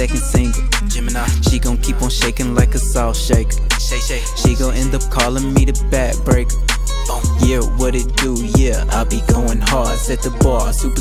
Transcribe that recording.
second single. Gemini, She gon' keep on shaking like a salt shaker. Shay Shay, She gon' end up calling me the bat breaker. Yeah, what it do? Yeah, I be going hard. Set the bar, super.